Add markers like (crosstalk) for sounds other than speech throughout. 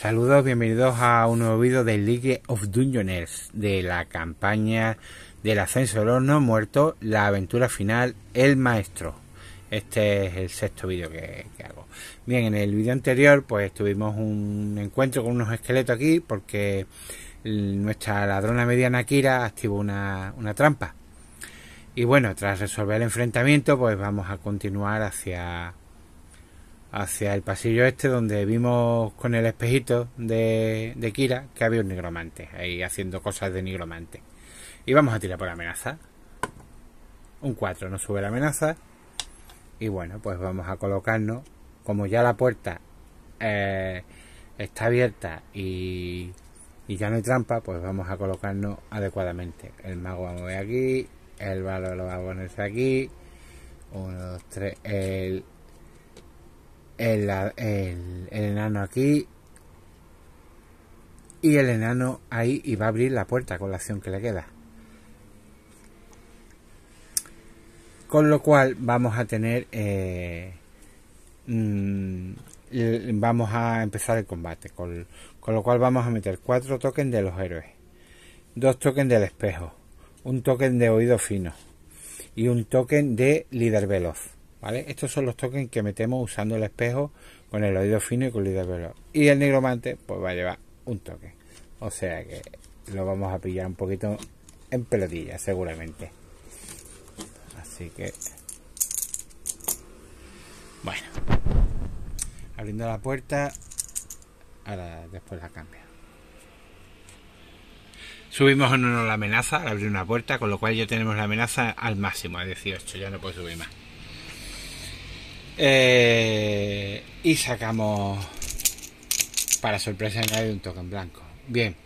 Saludos, bienvenidos a un nuevo vídeo de League of Dungeoners, de la campaña del ascenso del horno muerto, la aventura final, el maestro. Este es el sexto vídeo que, hago. Bien, en el vídeo anterior pues tuvimos un encuentro con unos esqueletos aquí porque nuestra ladrona mediana Kira activó una, una trampa. Y bueno, tras resolver el enfrentamiento pues vamos a continuar hacia hacia el pasillo este donde vimos con el espejito de, de Kira que había un nigromante ahí haciendo cosas de nigromante. Y vamos a tirar por amenaza. Un 4 no sube la amenaza. Y bueno, pues vamos a colocarnos. Como ya la puerta eh, está abierta y, y, ya no hay trampa, pues vamos a colocarnos adecuadamente. El mago va a mover aquí. El valor lo va a ponerse aquí. 1, 2, 3. El, el, el, enano aquí y el enano ahí y va a abrir la puerta con la acción que le queda. Con lo cual vamos a tener... Eh, mm, vamos a empezar el combate. Con, con, lo cual vamos a meter cuatro tokens de los héroes. Dos tokens del espejo. Un token de oído fino. Y un token de líder veloz. ¿Vale? Estos son los tokens que metemos usando el espejo con el oído fino y con el líder veloz. Y el negromante pues va a llevar un token. O sea que lo vamos a pillar un poquito en pelotilla seguramente. Así que... Bueno. Abriendo la puerta. Ahora después la cambia. Subimos en uno la amenaza al abrir una puerta, con lo cual ya tenemos la amenaza al máximo, a 18, ya no puede subir más. Eh, y sacamos, para sorpresa de nadie, un token blanco. Bien,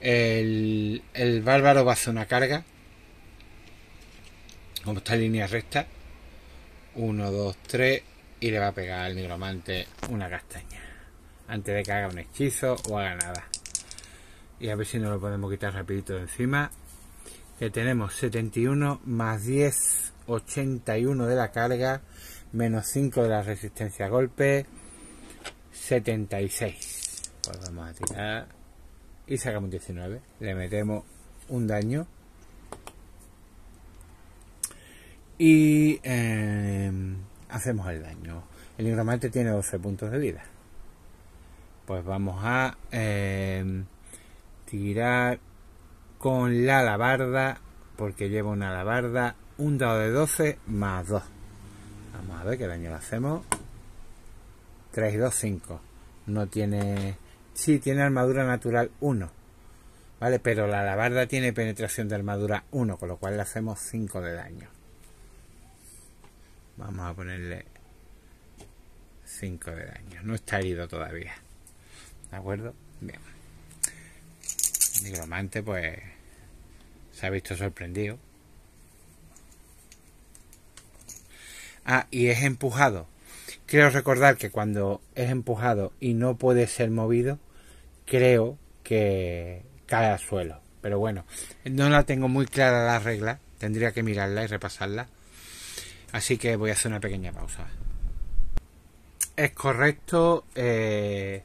el, el bárbaro va a hacer una carga. Como está en línea recta. 1, 2, 3. Y le va a pegar al nigromante una castaña. Antes de que haga un hechizo o haga nada. Y a ver si no lo podemos quitar rapidito de encima. Que tenemos 71 más 10, 81 de la carga menos 5 de la resistencia a golpe, 76. Pues vamos a tirar y sacamos 19. Le metemos un daño. Y em, hacemos el daño. El nigromante tiene 12 puntos de vida. Pues vamos a em, tirar con la alabarda, porque lleva una alabarda, un dado de 12 más 2. Vamos a ver qué daño le hacemos. 3, 2, 5. No tiene... Sí, tiene armadura natural 1. ¿Vale? Pero la alabarda tiene penetración de armadura 1, con lo cual le hacemos 5 de daño. Vamos a ponerle 5 de daño. No está herido todavía. ¿De acuerdo? Bien. El nigromante, pues, se ha visto sorprendido. Ah, y es empujado. Creo recordar que cuando es empujado y no puede ser movido, creo que cae al suelo. Pero bueno, no la tengo muy clara la regla. Tendría que mirarla y repasarla. Así que voy a hacer una pequeña pausa. Es correcto. Eh,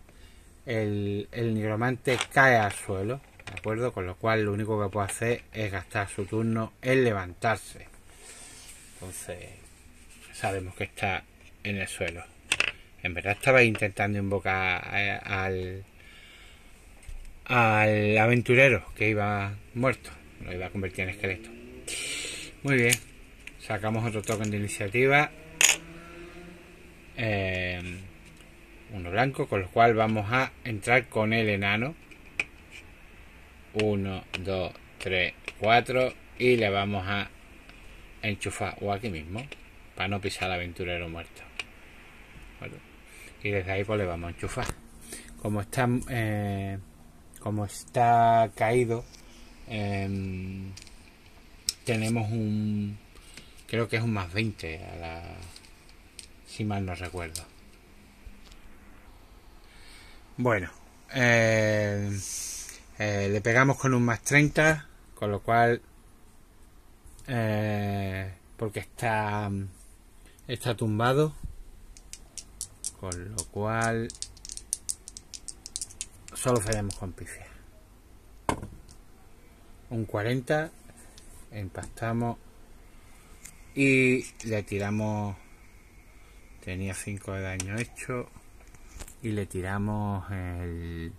el, el nigromante cae al suelo. ¿De acuerdo? Con lo cual lo único que puede hacer es gastar su turno en levantarse. Entonces, sabemos que está en el suelo. En verdad estaba intentando invocar al, al aventurero que iba muerto. Lo iba a convertir en esqueleto. Muy bien. Sacamos otro token de iniciativa. Eh, uno blanco, con lo cual vamos a entrar con el enano. 1, 2, 3, 4 y le vamos a enchufar o aquí mismo para no pisar al aventurero muerto. y desde ahí pues le vamos a enchufar. Como está, eh, como está caído, em, tenemos un, creo que es un más 20 a la, si mal no recuerdo. Bueno, eh, eh, le pegamos con un más 30, con lo cual, porque está está tumbado con lo cual solo fallamos con pifia. Un 40, empastamos y le tiramos, tenía 5 de daño hecho y le tiramos el,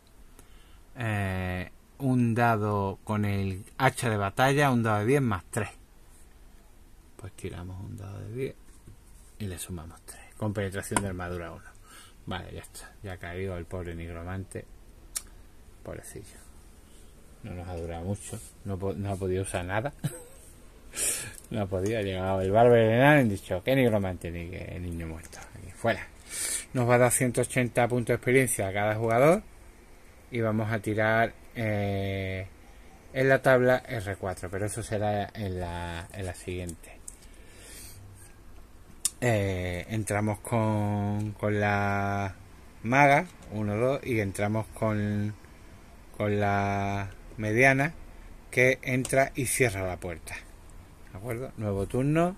eh, un dado con el hacha de batalla, un dado de 10 más 3. Pues tiramos un dado de 10 y le sumamos 3. Con penetración de armadura 1. Vale, ya está. Ya ha caído el pobre nigromante. Pobrecillo. No nos ha durado mucho. No, ha podido usar nada. (laughs) no ha podido. Ha llegado el bárbaro y han dicho que nigromante ni que niño muerto. fuera. Nos va a dar 180 puntos de experiencia a cada jugador. Y vamos a tirar eh, en la tabla R4. Pero eso será en la, en la siguiente. Eh, entramos con, con la maga 1, 2 y entramos con, con la mediana que entra y cierra la puerta. ¿De acuerdo? Nuevo turno.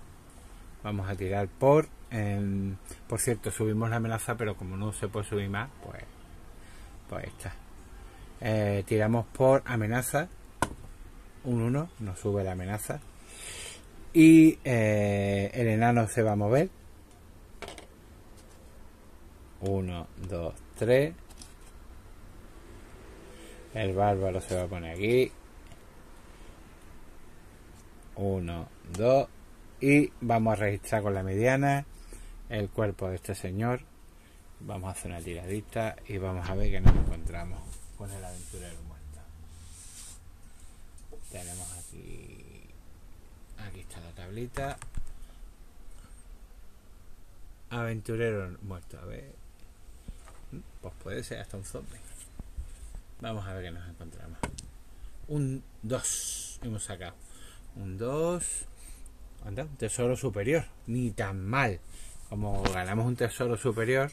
Vamos a tirar por. por cierto, subimos la amenaza, pero como no se puede subir más, pues. Pues está. Eh, tiramos por amenaza. Un 1, nos sube la amenaza y eh, el enano se va a mover. 1, 2, 3 el bárbaro se va a poner aquí. 1, 2 y vamos a registrar con la mediana el cuerpo de este señor. Vamos a hacer una tiradita y vamos a ver que nos encontramos con el aventurero muerto. Tenemos aquí Aquí está la tablita. Aventurero muerto. A ver. Pues puede ser hasta un zombie. Vamos a ver qué nos encontramos. Un 2 hemos sacado. Un 2. Anda, un tesoro superior. Ni tan mal. Como ganamos un tesoro superior,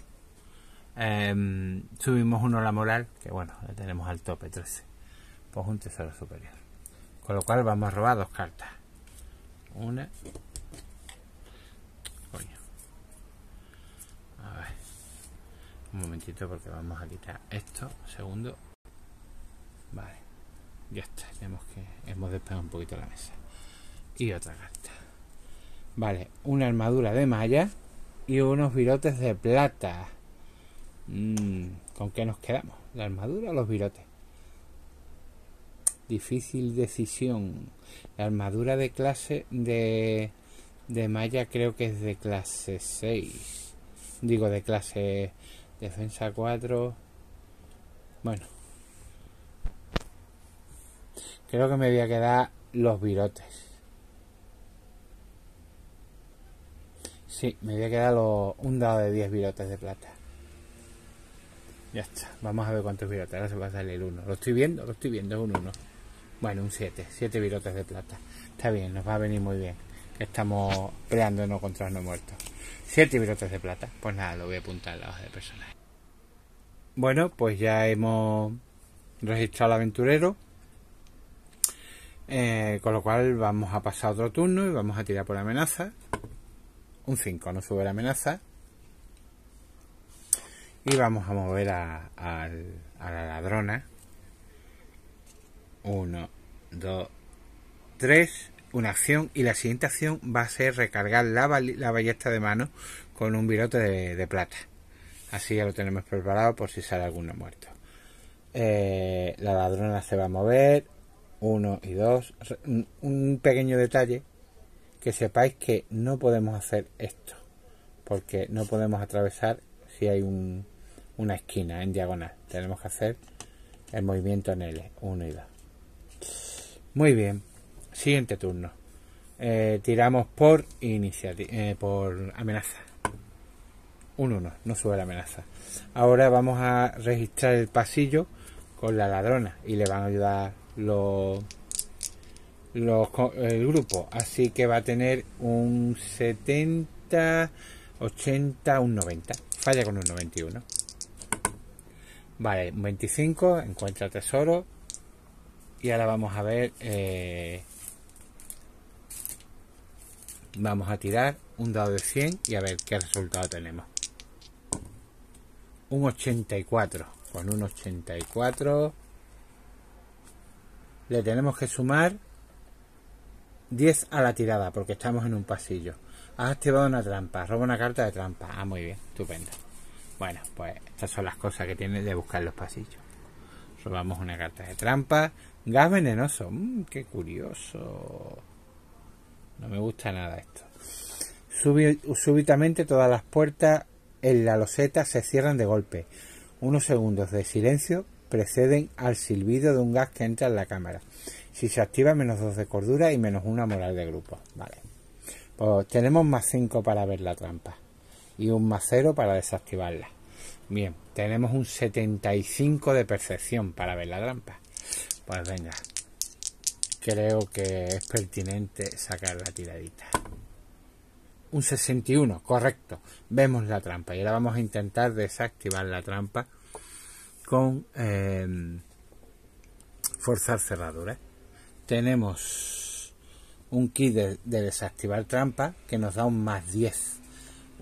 em, subimos uno la moral, que bueno, le tenemos al tope 13. Pues un tesoro superior. Con lo cual vamos a robar dos cartas. Una. Coño. A ver. Un momentito porque vamos a quitar esto. Segundo. Vale. Ya está. Tenemos que. Hemos despegado un poquito la mesa. Y otra carta. Vale. Una armadura de malla. Y unos virotes de plata. Mm, ¿Con qué nos quedamos? ¿La armadura o los virotes? Difícil decisión. La armadura de clase de, de Maya creo que es de clase 6. Digo de clase defensa 4. Bueno. Creo que me voy a quedar los virotes. Sí, me voy a quedar un dado de 10 virotes de plata. Ya está. Vamos a ver cuántos virotes. Ahora se va a salir el 1. Lo estoy viendo, lo estoy viendo, es un 1. Bueno, un 7, 7 virotes de plata. Está bien, nos va a venir muy bien. Estamos peleándonos contra los no muertos. 7 virotes de plata. Pues nada, lo voy a apuntar en la hoja de personaje. Bueno, pues ya hemos registrado al aventurero. Eh, con lo cual vamos a pasar otro turno y vamos a tirar por amenaza. Un 5, no sube la amenaza. Y vamos a mover a, a la ladrona 1, 2, 3, una acción y la siguiente acción va a ser recargar la, ballesta de mano con un virote de, plata. Así ya lo tenemos preparado por si sale alguno muerto. Eh, la ladrona se va a mover. 1 y 2. Un pequeño detalle. Que sepáis que no podemos hacer esto. Porque no podemos atravesar si hay una esquina en diagonal. Tenemos que hacer el movimiento en L. 1 y 2. Muy bien. Siguiente turno. Eh, tiramos por iniciativa, eh, por amenaza. Un 1, no sube la amenaza. Ahora vamos a registrar el pasillo con la ladrona y le van a ayudar los, los el grupo. Así que va a tener un 70, 80, un 90. Falla con un 91. Vale, un 25, encuentra tesoro, y ahora vamos a ver eh, vamos a tirar un dado de 100 y a ver qué resultado tenemos un 84 con un 84 le tenemos que sumar 10 a la tirada porque estamos en un pasillo. Has activado una trampa, roba una carta de trampa. Ah, muy bien, estupendo. Bueno, pues estas son las cosas que tiene de buscar los pasillos. Robamos una carta de trampa. Gas venenoso. Mmm, qué curioso. No me gusta nada esto. súbitamente todas las puertas en la loseta se cierran de golpe. Unos segundos de silencio preceden al silbido de un gas que entra en la cámara. Si se activa, menos dos de cordura y menos una moral de grupo. Vale. Pues tenemos más 5 para ver la trampa. Y un más 0 para desactivarla. Bien, tenemos un 75 de percepción para ver la trampa. Pues venga. Creo que es pertinente sacar la tiradita. Un 61, correcto. Vemos la trampa. Y ahora vamos a intentar desactivar la trampa con em, forzar cerradura. Tenemos un kit de, desactivar trampa que nos da un más 10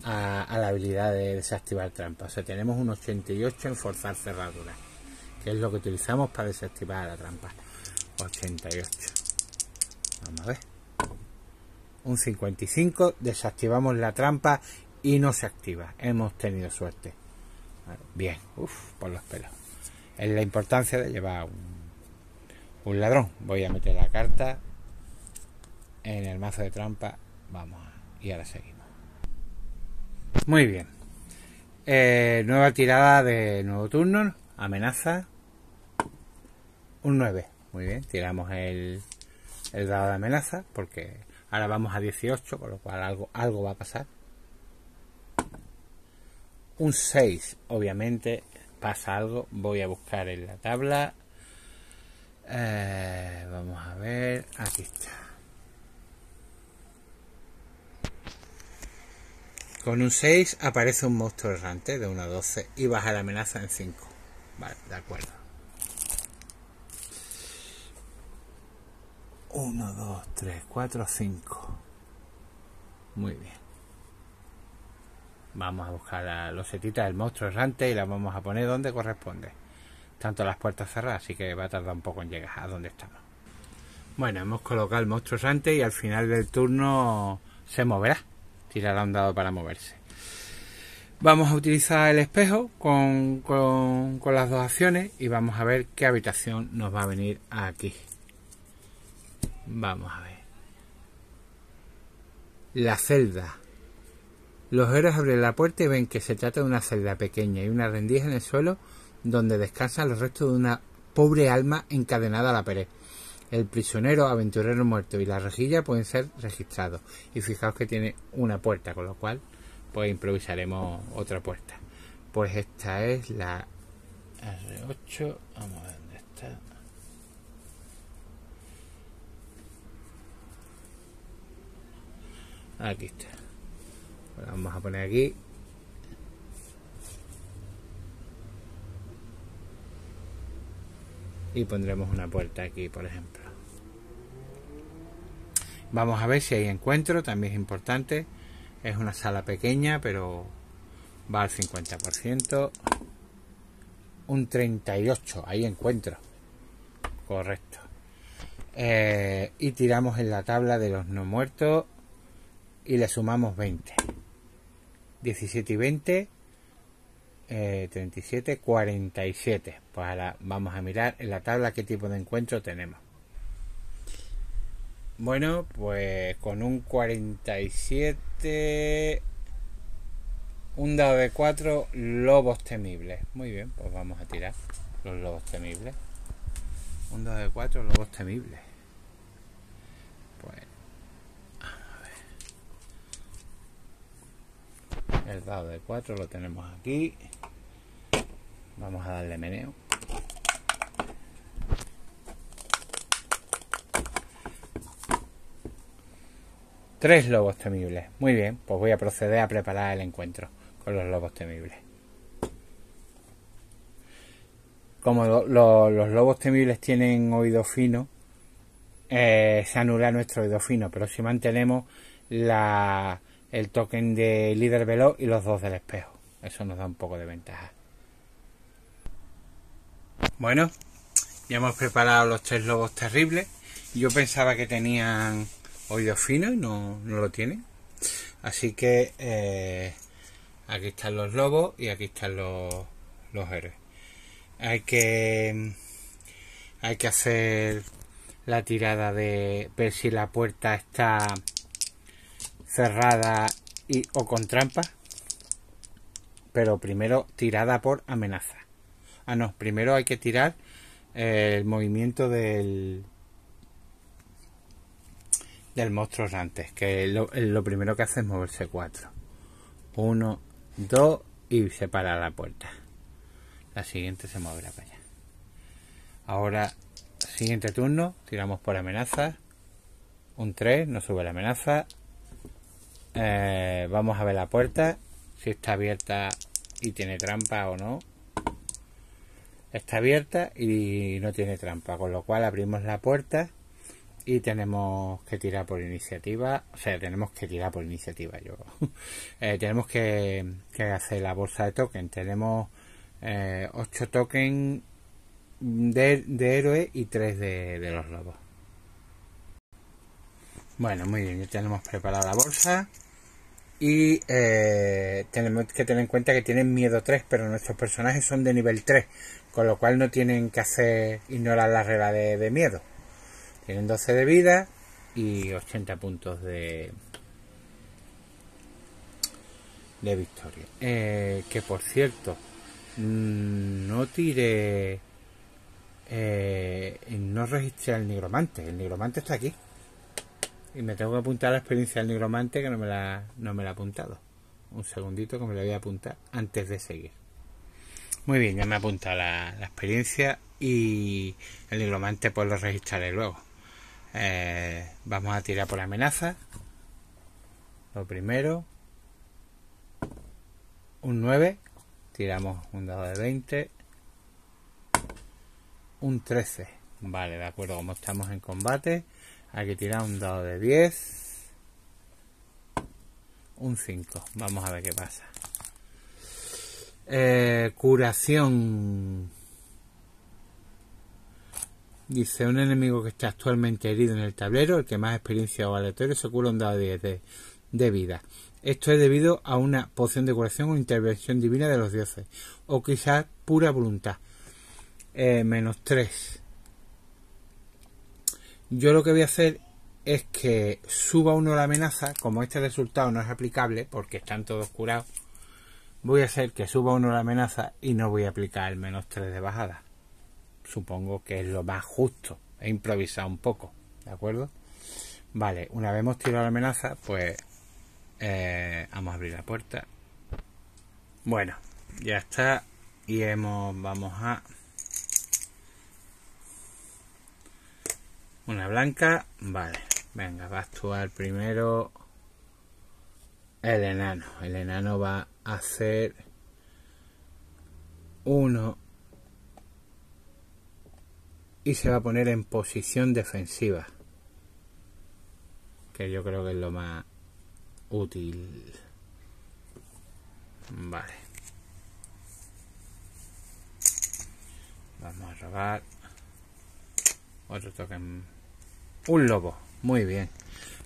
a, la habilidad de desactivar trampa. O sea, tenemos un 88 en forzar cerradura, es lo que utilizamos para desactivar la trampa. 88. Vamos a ver. Un 55, desactivamos la trampa y no se activa. Hemos tenido suerte. Bien, uff, por los pelos es la importancia de llevar un, ladrón. Voy a meter la carta en el mazo de trampa. Vamos, y ahora seguimos. Muy bien. Eh, nueva tirada de nuevo turno. Amenaza. Un 9. Muy bien. Tiramos el, el dado de amenaza porque ahora vamos a 18, con lo cual algo, algo va a pasar. Un 6, obviamente, pasa algo, voy a buscar en la tabla. Eh, vamos a ver, aquí está. Con un 6 aparece un monstruo errante de 1 a 12 y baja la amenaza en 5. Vale, de acuerdo. 1, 2, 3, 4, 5. Muy bien. Vamos a buscar la losetita del monstruo errante y la vamos a poner donde corresponde. Tanto las puertas cerradas, así que va a tardar un poco en llegar a donde estamos. Bueno, hemos colocado el monstruo errante y al final del turno se moverá. Tirará un dado para moverse. Vamos a utilizar el espejo con, con, con las dos acciones y vamos a ver qué habitación nos va a venir aquí. Vamos a ver. La celda. Los héroes abren la puerta y ven que se trata de una celda pequeña y una rendija en el suelo donde descansan los restos de una pobre alma encadenada a la pared. El prisionero, aventurero muerto y la rejilla pueden ser registrados. Y fijaos que tiene una puerta, con lo cual pues improvisaremos otra puerta. Pues esta es la R8. Vamos a ver dónde está. Aquí está. Vamos a poner aquí. Y pondremos una puerta aquí por ejemplo. Vamos a ver si hay encuentro también es importante. Es una sala pequeña pero va al 50% un 38 hay encuentro. Correcto. Eh, y tiramos en la tabla de los no muertos y le sumamos 20 17 y 20, 37, 47. Pues ahora vamos a mirar en la tabla qué tipo de encuentro tenemos. Bueno, pues con un 47, un dado de 4 lobos temibles. Muy bien, pues vamos a tirar los lobos temibles. Un dado de 4 lobos temibles. El dado de 4 lo tenemos aquí. Vamos a darle meneo. Tres lobos temibles. Muy bien pues voy a proceder a preparar el encuentro con los lobos temibles. Como los lobos temibles tienen oído fino eh, se anula nuestro oído fino pero si mantenemos la el token de líder veloz y los dos del espejo. Eso nos da un poco de ventaja. Bueno, ya hemos preparado los tres lobos terribles. Yo pensaba que tenían oídos finos y no, lo tienen. Así que eh, aquí están los lobos y aquí están los, los héroes. Hay que hay que hacer la tirada de ver si la puerta está cerrada y o con trampa. Pero primero tirada por amenaza. Ah, no, primero hay que tirar el movimiento del del monstruo antes, que lo, lo primero que hace es moverse 4. 1, 2 y se para la puerta. La siguiente se moverá para allá. Ahora, siguiente turno, tiramos por amenaza. Un 3, no sube la amenaza. Eh, vamos a ver la puerta, si está abierta y tiene trampa o no. Está abierta y no tiene trampa, con lo cual abrimos la puerta y tenemos que tirar por iniciativa, o sea, tenemos que tirar por iniciativa. Yo (laughs) eh, tenemos que, hacer la bolsa de token. Tenemos eh, 8 tokens de, de héroe y 3 de, de, los lobos. Bueno, muy bien, ya tenemos preparada la bolsa. Y eh, tenemos que tener en cuenta que tienen miedo 3, pero nuestros personajes son de nivel 3, con lo cual no tienen que hacer ignorar la regla de miedo. Tienen 12 de vida y 80 puntos de, de victoria. Eh, que por cierto, mm, no tire... Eh, no registré al nigromante. El nigromante está aquí. Y me tengo que apuntar la experiencia del nigromante que no me la, no me la he apuntado. Un segundito que me la voy a apuntar antes de seguir. Muy bien, ya me he apuntado la, la experiencia y el nigromante pues lo registraré luego. Eh, vamos a tirar por amenaza. Lo primero. Un 9. Tiramos un dado de 20. Un 13. Vale, de acuerdo, como estamos en combate. Hay que tirar un dado de 10. Un 5. Vamos a ver qué pasa. Eh, curación Dice, un enemigo que está actualmente herido en el tablero, el que más experiencia o aleatorio, se cura un dado 10 de, vida. Esto es debido a una poción de curación o intervención divina de los dioses, o quizás pura voluntad. Eh, menos 3. Yo lo que voy a hacer es que suba uno la amenaza, como este resultado no es aplicable porque están todos curados, voy a hacer que suba uno la amenaza y no voy a aplicar el menos 3 de bajada supongo que es lo más justo. He improvisado un poco, ¿de acuerdo? Vale, una vez hemos tirado la amenaza, pues eh, vamos a abrir la puerta. Bueno, ya está. Y hemos, vamos a... Una blanca, vale. Venga, va a actuar primero el enano. El enano va a hacer uno y se va a poner en posición defensiva que yo creo que es lo más útil vale vamos a robar otro token un lobo. Muy bien.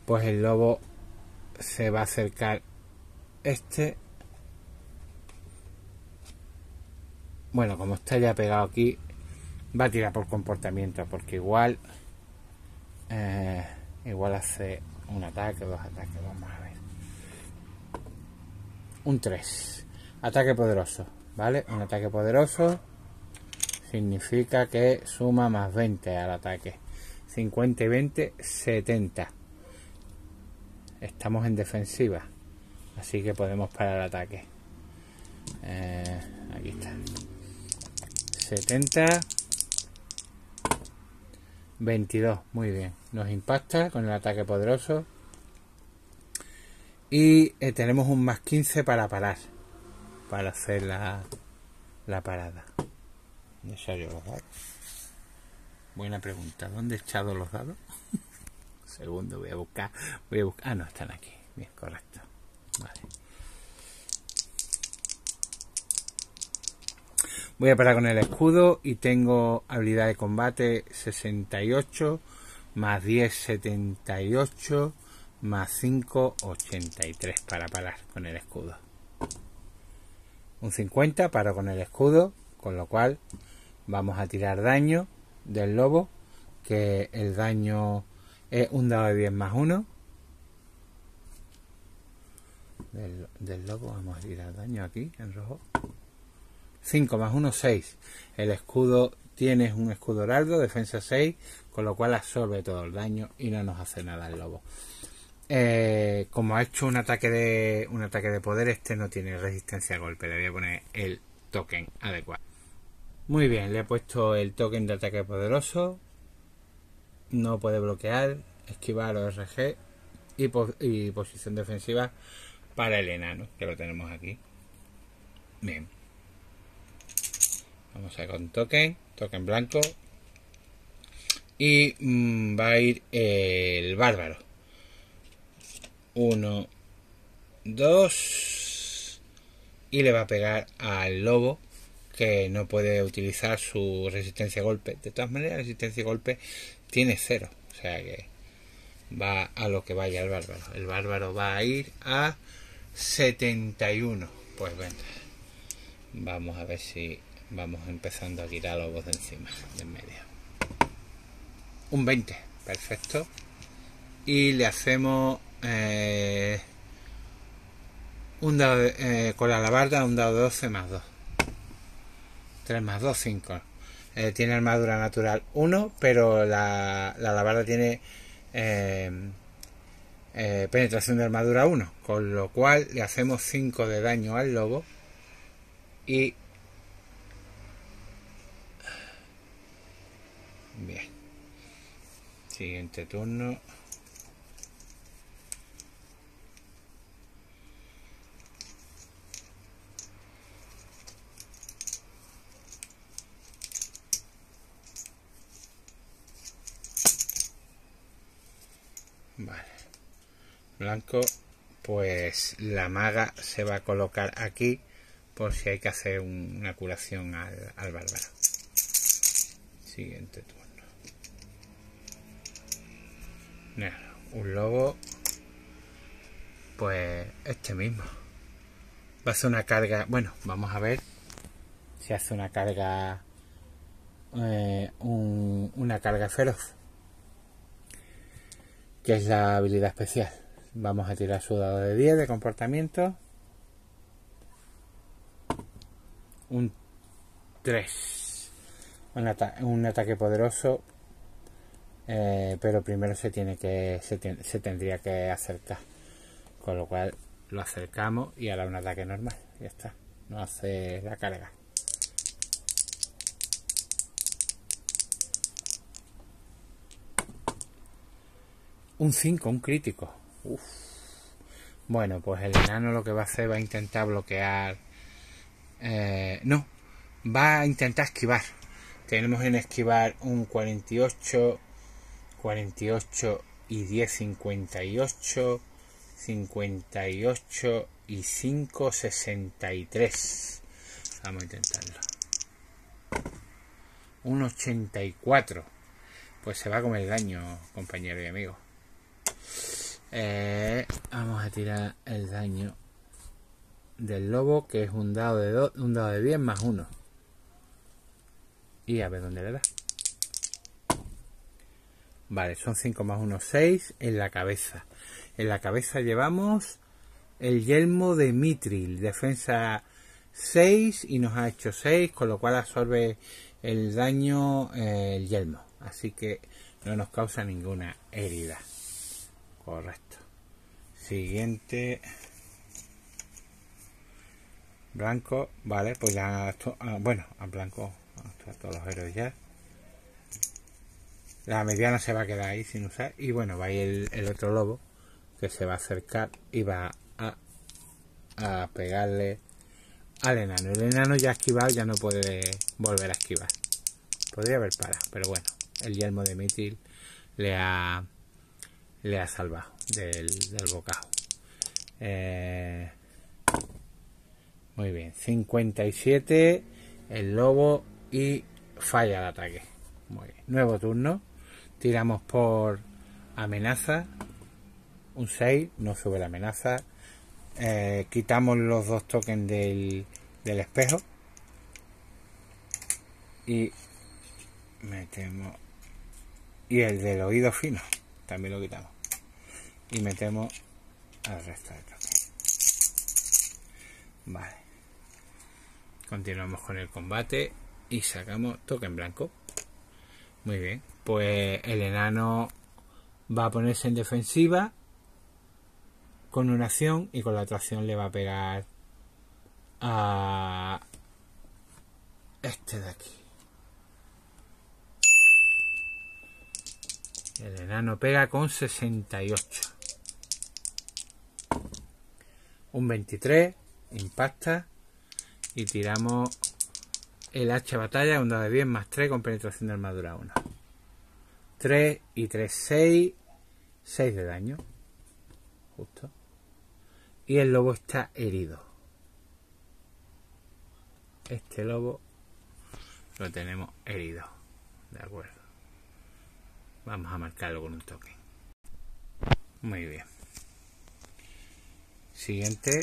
Pues el lobo se va a acercar. Este. Bueno como está ya pegado aquí va a tirar por comportamiento porque igual eh, igual hace un ataque dos ataques vamos a ver. Un 3 ataque poderoso vale un ataque poderoso significa que suma más 20 al ataque 50 y 20 70 estamos en defensiva así que podemos parar el ataque eh, aquí está 70 22, muy bien. Nos impacta con el ataque poderoso. Y eh, tenemos un más 15 para parar. Para hacer la, la parada. ¿Dónde salió los dados? Buena pregunta. ¿Dónde he echado los dados? (laughs) Segundo, voy a buscar. Voy a buscar. Ah, no, están aquí. Bien, correcto. Vale. Voy a parar con el escudo y tengo habilidad de combate 68, más 10, 78, más 5, 83 para parar con el escudo. Un 50 para con el escudo, con lo cual vamos a tirar daño del lobo, que el daño es un dado de 10 más 1. Del, lobo vamos a tirar daño aquí en rojo. 5 más 1, 6. El escudo tiene un escudo heraldo, defensa 6, con lo cual absorbe todo el daño y no nos hace nada el lobo. Eh, como ha hecho un ataque de un ataque de poder, este no tiene resistencia a golpe. Le voy a poner el token adecuado. Muy bien, le he puesto el token de ataque poderoso. No puede bloquear, esquivar o RG y, posición defensiva para el enano, que lo tenemos aquí. Bien. Vamos a ir con token, token blanco. Y mm, va a ir el bárbaro. Uno, dos. Y le va a pegar al lobo no puede utilizar su resistencia a golpe. De todas maneras, resistencia a golpe tiene cero. O sea que va a lo que vaya el bárbaro. El bárbaro va a ir a 71. Pues venga. Vamos a ver si vamos empezando a quitar los de encima, de en medio. Un 20, perfecto. Y le hacemos eh, un dado eh, con la alabarda, un dado de 12 más 2. 3 más 2, 5. Eh, tiene armadura natural 1, pero la, la alabarda tiene penetración de armadura 1, con lo cual le hacemos 5 de daño al lobo y Bien. Siguiente turno. Vale. Blanco, pues la maga se va a colocar aquí por si hay que hacer una curación al, al bárbaro. Siguiente turno. un lobo, pues este mismo. Va a hacer una carga, bueno, vamos a ver si hace una carga, eh, una carga feroz, que es la habilidad especial. Vamos a tirar su dado de 10 de comportamiento. Un 3. un ataque poderoso. Eh, pero primero se tiene que se, se, tendría que acercar. Con lo cual lo acercamos y hará un ataque normal. Ya está. No hace la carga. Un 5 un crítico bueno pues el enano lo que va a hacer va a intentar bloquear eh, no va a intentar esquivar tenemos en esquivar un 48 48 y 10, 58, 58 y 5, 63. Vamos a intentarlo. Un 84. Pues se va a comer el daño, compañero y amigo. Eh, vamos a tirar el daño del lobo, que es un dado de, un dado de 10 más 1. Y a ver dónde le da. Vale, son 5 más 1, 6 en la cabeza. En la cabeza llevamos el yelmo de Mitril, defensa 6 y nos ha hecho 6, con lo cual absorbe el daño eh, el yelmo. Así que no nos causa ninguna herida. Correcto. Siguiente. Blanco, vale, pues ya, ah, bueno, a blanco, todos los héroes ya. La mediana se va a quedar ahí sin usar. Y bueno, va a ir el, otro lobo que se va a acercar y va a, a pegarle al enano. El enano ya ha esquivado, ya no puede volver a esquivar. Podría haber parado, pero bueno, el yelmo de Mitil le ha, le ha salvado del, bocado. Eh, muy bien, 57 el lobo y falla el ataque. Muy bien. Nuevo turno. Tiramos por amenaza. Un 6, no sube la amenaza. Eh, quitamos los dos tokens del, del espejo. Y metemos. Y el del oído fino. También lo quitamos. Y metemos al resto de tokens. Vale. Continuamos con el combate y sacamos token blanco. Muy bien. Pues el enano va a ponerse en defensiva con una acción y con la otra acción le va a pegar a este de aquí. El enano pega con 68. Un 23, impacta y tiramos el H batalla, un dado de 10 más 3 con penetración de armadura 1. 3 y 3, 6. 6 de daño. Justo. Y el lobo está herido. Este lobo lo tenemos herido. De acuerdo. Vamos a marcarlo con un toque. Muy bien. Siguiente.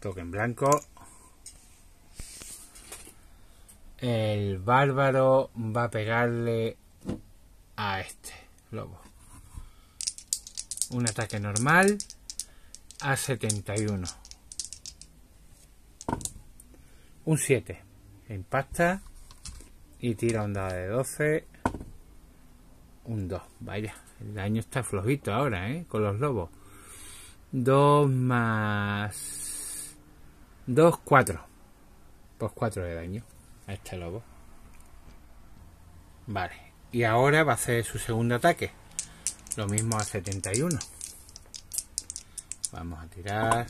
Toque en blanco el bárbaro va a pegarle a este lobo. Un ataque normal a 71. Un 7. Impacta y tira un dado de 12. Un 2. Vaya, el daño está flojito ahora, ¿eh? Con los lobos. 2 más 2, 4. Pues 4 de daño a este lobo. Vale, y ahora va a hacer su segundo ataque. Lo mismo a 71. Vamos a tirar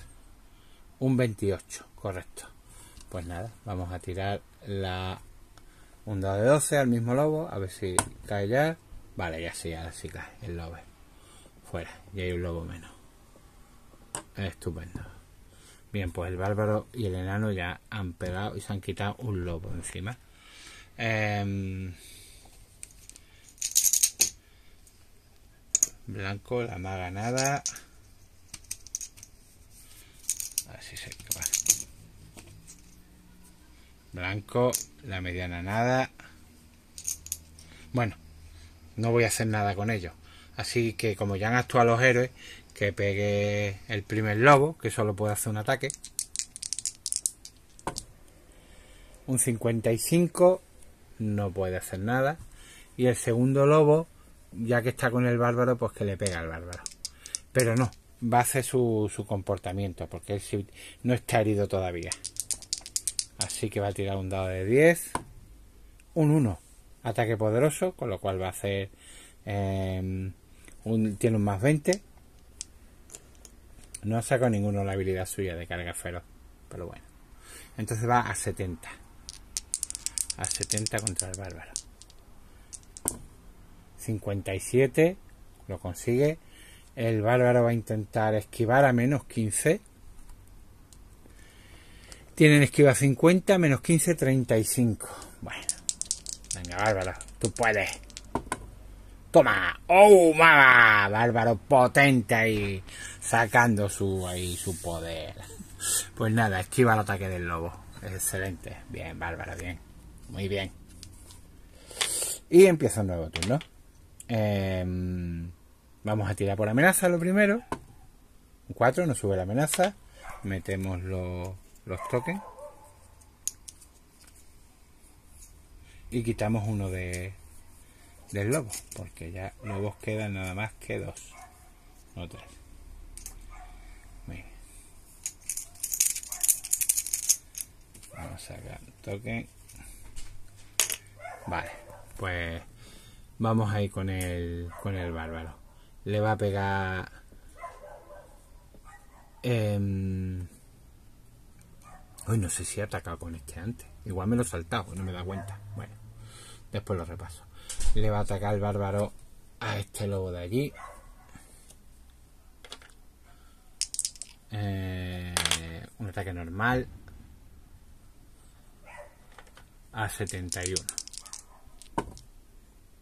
un 28, correcto. Pues nada, vamos a tirar la un dado de 12 al mismo lobo, a ver si cae ya. Vale, ya sí, ahora sí cae el lobo. Fuera, y hay un lobo menos. Estupendo. Bien, pues el bárbaro y el enano ya han pegado y se han quitado un lobo encima. Em, blanco, la maga nada. A ver si se va. Blanco, la mediana nada. Bueno, no voy a hacer nada con ellos. Así que como ya han actuado los héroes, que pegue el primer lobo, que solo puede hacer un ataque. Un 55 no puede hacer nada. Y el segundo lobo, ya que está con el bárbaro, pues que le pega al bárbaro. Pero no, va a hacer su, su comportamiento, porque él no está herido todavía. Así que va a tirar un dado de 10. Un 1. Ataque poderoso, con lo cual va a hacer... Eh, un, tiene un más 20 no saco ninguno la habilidad suya de carga feroz. Pero bueno. Entonces va a 70. A 70 contra el bárbaro. 57. Lo consigue. El bárbaro va a intentar esquivar a menos 15. Tienen esquiva 50, menos 15, 35. Bueno. Venga, bárbaro. Tú puedes. Toma. ¡Oh, mamá! Bárbaro potente ahí sacando su, ahí, su poder. Pues nada, esquiva el ataque del lobo. excelente. Bien, Bárbara, bien. Muy bien. Y empieza un nuevo turno. Em, vamos a tirar por amenaza lo primero. Un 4, nos sube la amenaza. Metemos los, los tokens. Y quitamos uno de del lobo. Porque ya lobos quedan nada más que dos. No tres. Vamos a sacar token. Vale, pues vamos a ir con el, con el bárbaro. Le va a pegar... Eh, Hoy no sé si he atacado con este antes. Igual me lo he saltado, no me da cuenta. Bueno, después lo repaso. Le va a atacar el bárbaro a este lobo de allí. Eh, un ataque normal. A 71.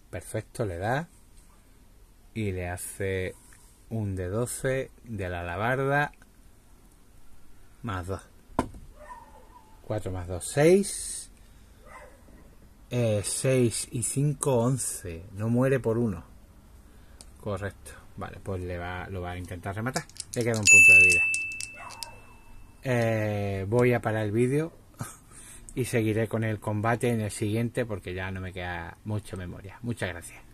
Perfecto, le da y le hace un de 12 de la alabarda más 2. 4 más 2, 6. 6 y 5, 11. No muere por 1. Correcto. Vale, pues le va, lo va a intentar rematar. Le queda un punto de vida. Eh, voy a parar el vídeo y seguiré con el combate en el siguiente porque ya no me queda mucha memoria. Muchas gracias.